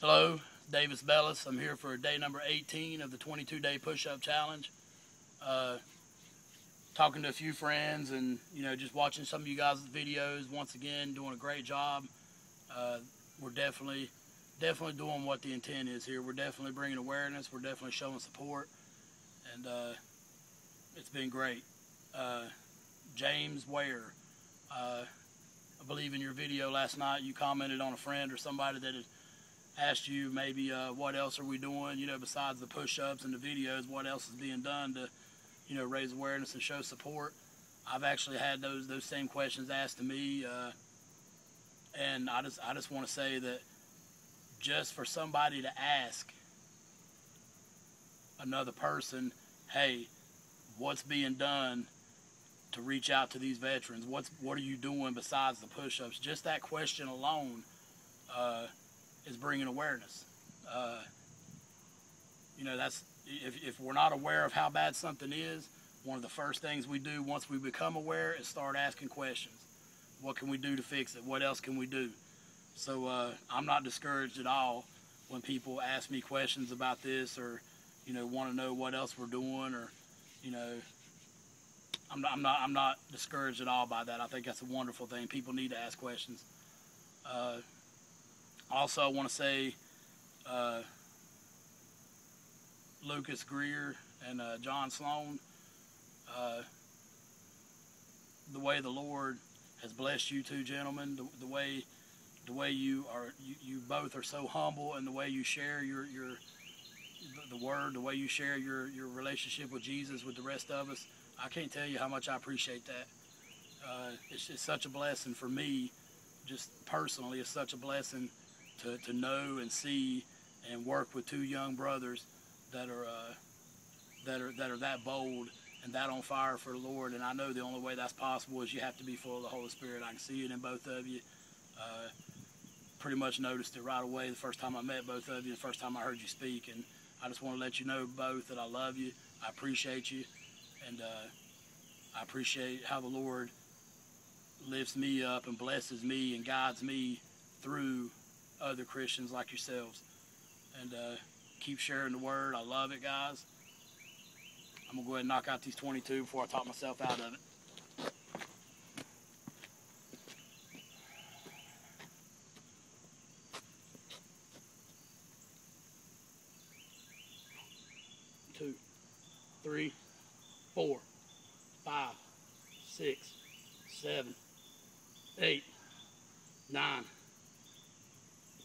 Hello, Davis Belas. I'm here for day number 18 of the 22 day push up challenge. Uh, talking to a few friends and, you know, just watching some of you guys' videos. Once again, doing a great job. Uh, we're definitely, definitely doing what the intent is here. We're definitely bringing awareness. We're definitely showing support. And uh, it's been great. Uh, James Ware, uh, I believe in your video last night you commented on a friend or somebody that had asked you maybe uh, what else are we doing, you know, besides the push-ups and the videos, what else is being done to, you know, raise awareness and show support. I've actually had those those same questions asked to me, uh, and I just I just want to say that just for somebody to ask another person, hey, what's being done to reach out to these veterans? What's what are you doing besides the push-ups? Just that question alone. Uh, is bringing awareness. Uh, you know, that's if, if we're not aware of how bad something is, one of the first things we do once we become aware is start asking questions. What can we do to fix it? What else can we do? So uh, I'm not discouraged at all when people ask me questions about this or, you know, want to know what else we're doing or, you know, I'm not, I'm not, I'm not discouraged at all by that. I think that's a wonderful thing. People need to ask questions. Uh, also, I want to say uh, Lucas Greer and uh, John Sloan, uh, the way the Lord has blessed you two gentlemen, the, the way the way you are, you, you, both are so humble, and the way you share your your the, word, the way you share your your relationship with Jesus with the rest of us. I can't tell you how much I appreciate that. Uh, it's, it's such a blessing for me, just personally. It's such a blessing to, to know and see and work with two young brothers that are uh, that are that are that bold and that on fire for the Lord. And I know the only way that's possible is you have to be full of the Holy Spirit. I can see it in both of you. Uh, pretty much noticed it right away the first time I met both of you, the first time I heard you speak. And I just want to let you know both that I love you, I appreciate you, and uh, I appreciate how the Lord lifts me up and blesses me and guides me through other Christians like yourselves. And uh, keep sharing the word. I love it, guys. I'm going to go ahead and knock out these 22 before I talk myself out of it. Two, three, four, five, six, seven, eight, nine.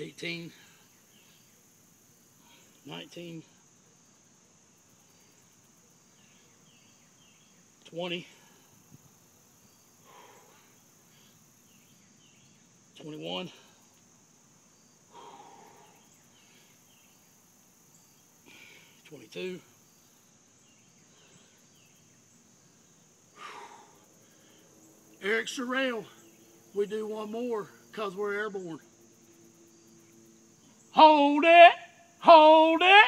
18, 19, 20, 21, 22, Eric Sherrill, we do one more because we're airborne. Hold it. Hold it.